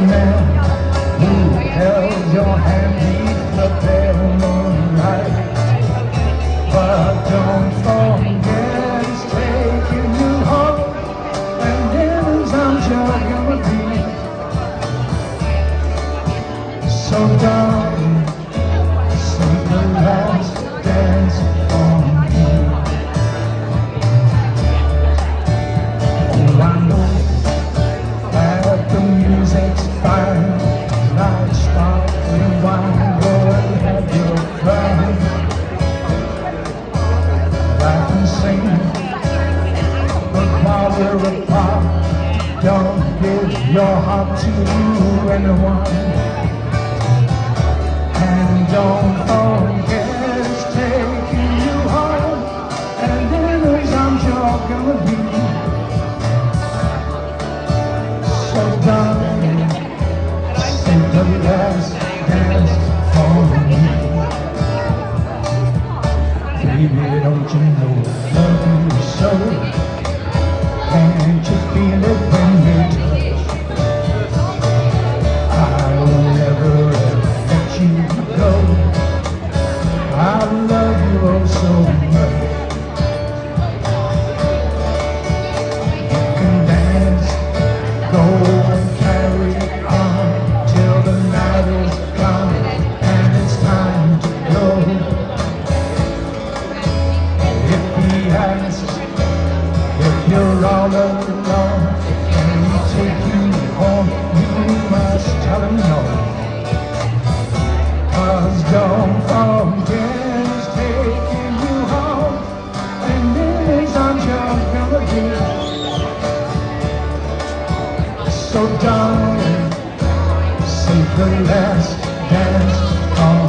the man who held your hand beneath the pale moonlight. But don't forget it's taking you home, and here's I'm sure gonna be. So darling, sing the last and sing, but while we're don't give your heart to anyone. And don't forget it's taking you home, and in those arms you're gonna be. So darling, sing the last dance for me. Baby, don't you know love you so? Can he take you home? You must tell him no. Cause don't taking you home, and you're gonna be. So darling, save the last dance oh,